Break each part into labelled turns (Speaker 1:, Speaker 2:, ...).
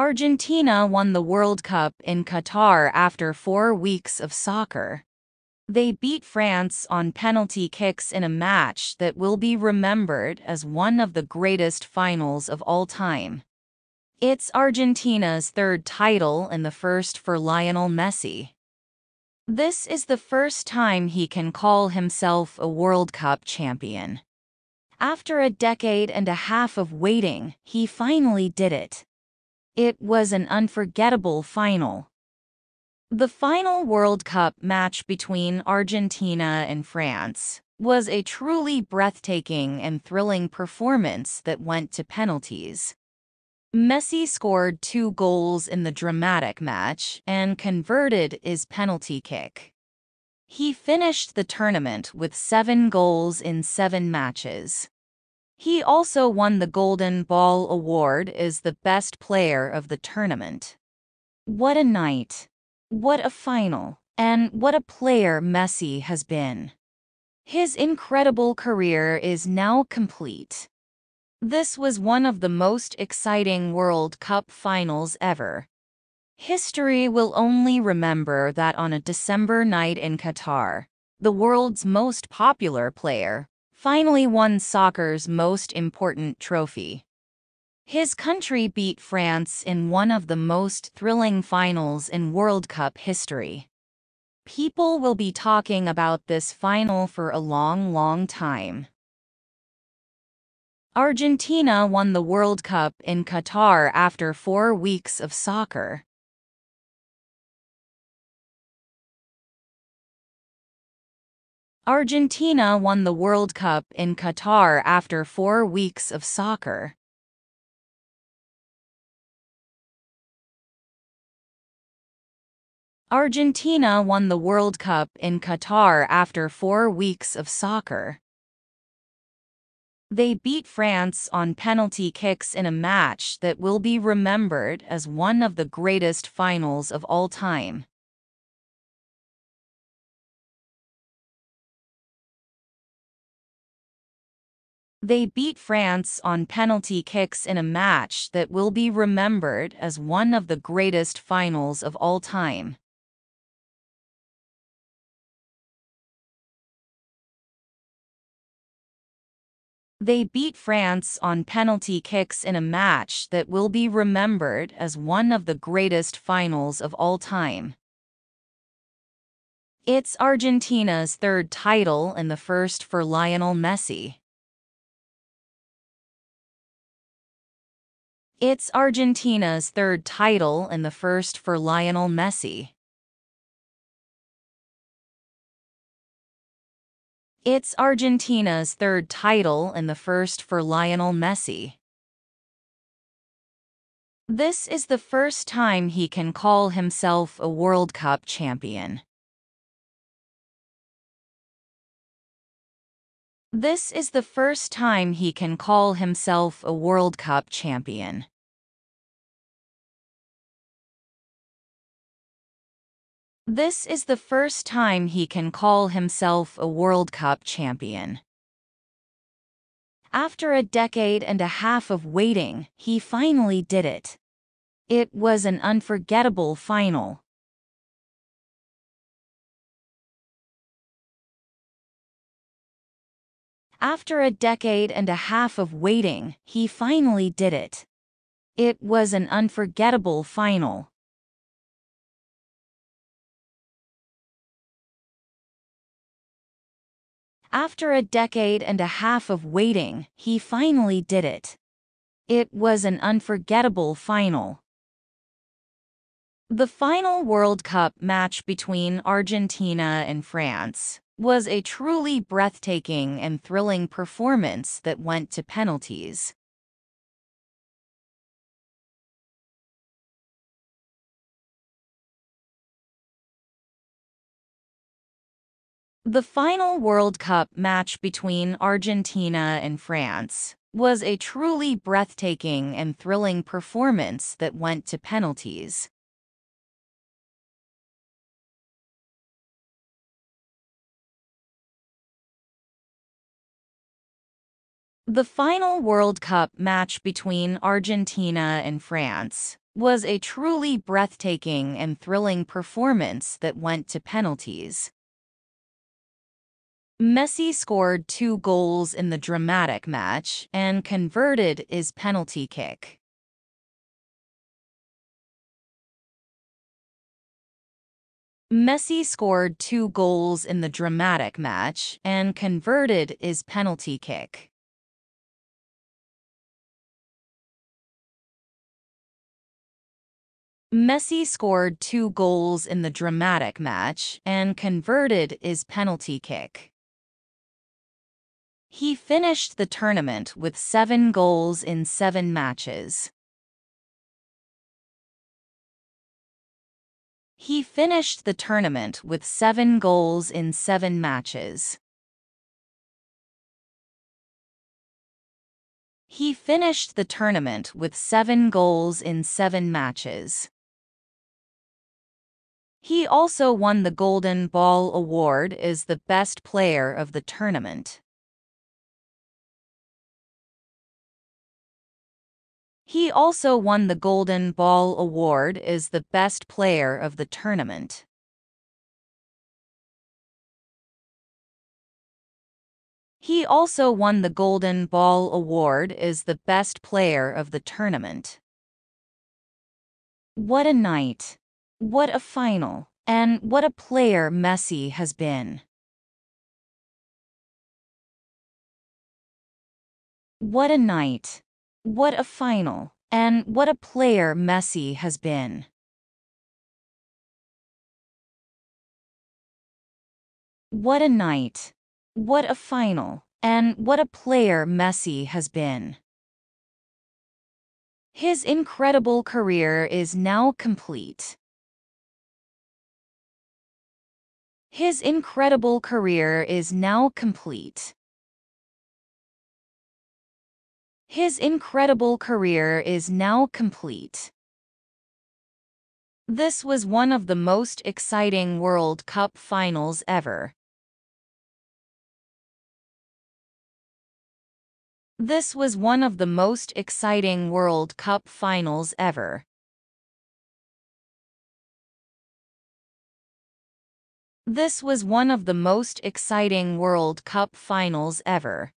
Speaker 1: Argentina won the World Cup in Qatar after four weeks of soccer. They beat France on penalty kicks in a match that will be remembered as one of the greatest finals of all time. It's Argentina's third title and the first for Lionel Messi. This is the first time he can call himself a World Cup champion. After a decade and a half of waiting, he finally did it. It was an unforgettable final. The final World Cup match between Argentina and France was a truly breathtaking and thrilling performance that went to penalties. Messi scored two goals in the dramatic match and converted his penalty kick. He finished the tournament with seven goals in seven matches. He also won the Golden Ball Award as the best player of the tournament. What a night! What a final! And what a player Messi has been. His incredible career is now complete. This was one of the most exciting World Cup finals ever. History will only remember that on a December night in Qatar, the world's most popular player, finally won soccer's most important trophy. His country beat France in one of the most thrilling finals in World Cup history. People will be talking about this final for a long, long time. Argentina won the World Cup in Qatar after four weeks of soccer. Argentina won the World Cup in Qatar after four weeks of soccer. Argentina won the World Cup in Qatar after four weeks of soccer. They beat France on penalty kicks in a match that will be remembered as one of the greatest finals of all time. They beat France on penalty kicks in a match that will be remembered as one of the greatest finals of all time. They beat France on penalty kicks in a match that will be remembered as one of the greatest finals of all time. It's Argentina's third title and the first for Lionel Messi. It's Argentina's third title and the first for Lionel Messi. It's Argentina's third title and the first for Lionel Messi. This is the first time he can call himself a World Cup champion. This is the first time he can call himself a World Cup champion. This is the first time he can call himself a World Cup champion. After a decade and a half of waiting, he finally did it. It was an unforgettable final. After a decade and a half of waiting, he finally did it. It was an unforgettable final. After a decade and a half of waiting, he finally did it. It was an unforgettable final. The final World Cup match between Argentina and France was a truly breathtaking and thrilling performance that went to penalties. The final World Cup match between Argentina and France was a truly breathtaking and thrilling performance that went to penalties. The final World Cup match between Argentina and France was a truly breathtaking and thrilling performance that went to penalties. Messi scored two goals in the dramatic match and converted his penalty kick. Messi scored two goals in the dramatic match and converted his penalty kick. Messi scored two goals in the dramatic match and converted his penalty kick. He finished the tournament with seven goals in seven matches. He finished the tournament with seven goals in seven matches. He finished the tournament with seven goals in seven matches. He also won the Golden Ball Award as the best player of the tournament. He also won the Golden Ball Award as the best player of the tournament. He also won the Golden Ball Award as the best player of the tournament. What a night! What a final, and what a player Messi has been. What a night. What a final, and what a player Messi has been. What a night. What a final, and what a player Messi has been. His incredible career is now complete. His incredible career is now complete. His incredible career is now complete. This was one of the most exciting World Cup finals ever. This was one of the most exciting World Cup finals ever. This was one of the most exciting World Cup finals ever.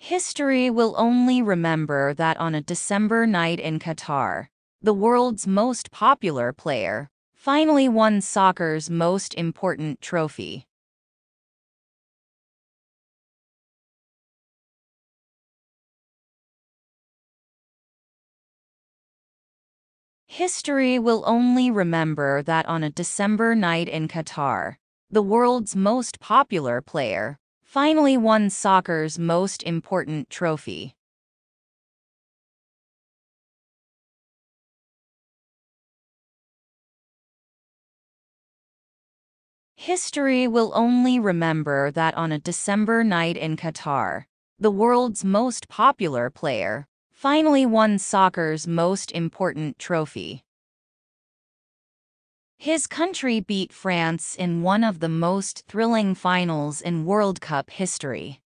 Speaker 1: History will only remember that on a December night in Qatar, the world's most popular player finally won soccer's most important trophy. History will only remember that on a December night in Qatar, the world's most popular player finally won soccer's most important trophy. History will only remember that on a December night in Qatar, the world's most popular player finally won soccer's most important trophy. His country beat France in one of the most thrilling finals in World Cup history.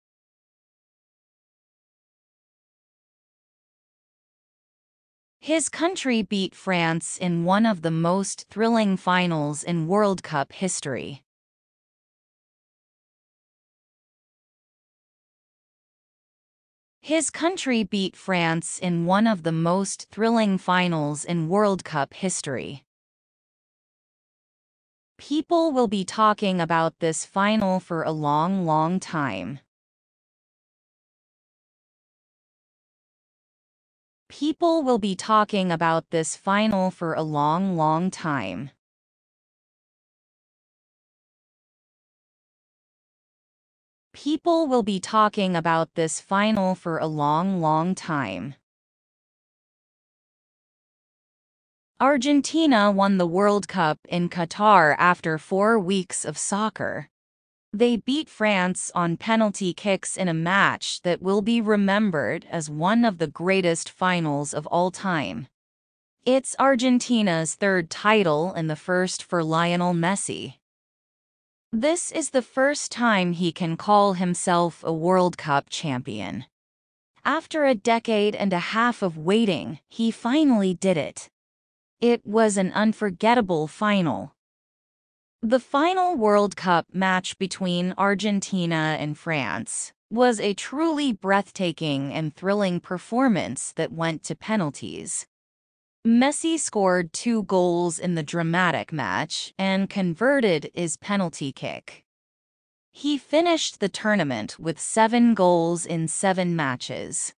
Speaker 1: His country beat France in one of the most thrilling finals in World Cup history. His country beat France in one of the most thrilling finals in World Cup history. People will be talking about this final for a long, long time. People will be talking about this final for a long, long time. People will be talking about this final for a long, long time. Argentina won the World Cup in Qatar after four weeks of soccer. They beat France on penalty kicks in a match that will be remembered as one of the greatest finals of all time. It's Argentina's third title and the first for Lionel Messi. This is the first time he can call himself a World Cup champion. After a decade and a half of waiting, he finally did it. It was an unforgettable final. The final World Cup match between Argentina and France was a truly breathtaking and thrilling performance that went to penalties. Messi scored two goals in the dramatic match and converted his penalty kick. He finished the tournament with seven goals in seven matches.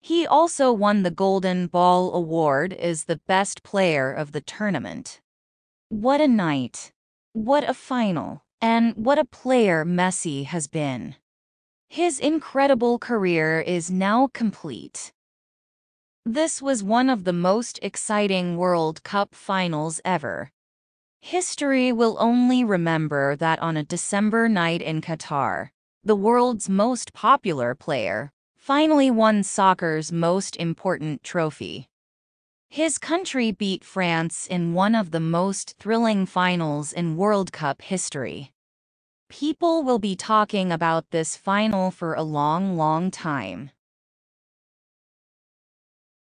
Speaker 1: He also won the Golden Ball Award as the best player of the tournament. What a night! What a final! And what a player Messi has been. His incredible career is now complete. This was one of the most exciting World Cup finals ever. History will only remember that on a December night in Qatar, the world's most popular player finally won soccer's most important trophy. His country beat France in one of the most thrilling finals in World Cup history. People will be talking about this final for a long, long time.